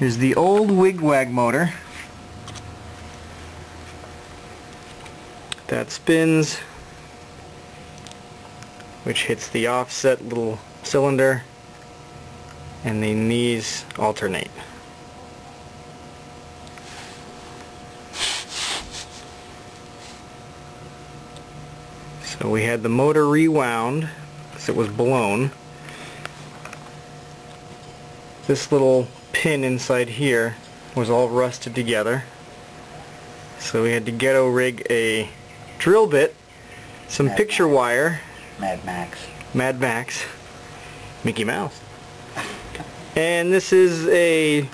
Here's the old wigwag motor. That spins, which hits the offset little cylinder, and then these alternate. So we had the motor rewound because it was blown. This little pin inside here was all rusted together. So we had to ghetto rig a drill bit, some Mad picture Max. wire, Mad Max. Mad Max, Mickey Mouse. And this is a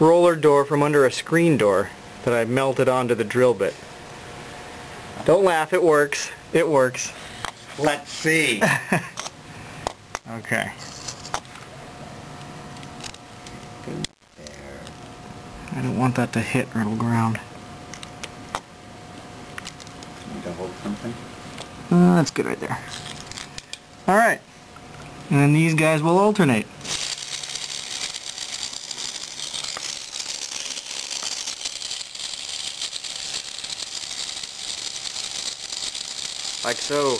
roller door from under a screen door that I melted onto the drill bit. Don't laugh, it works. It works. Let's see. Okay. There. I don't want that to hit or ground. Need to hold something? Uh, that's good right there. Alright. And then these guys will alternate. Like so.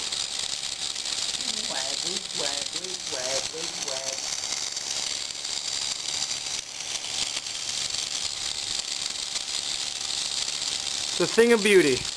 A thing of beauty.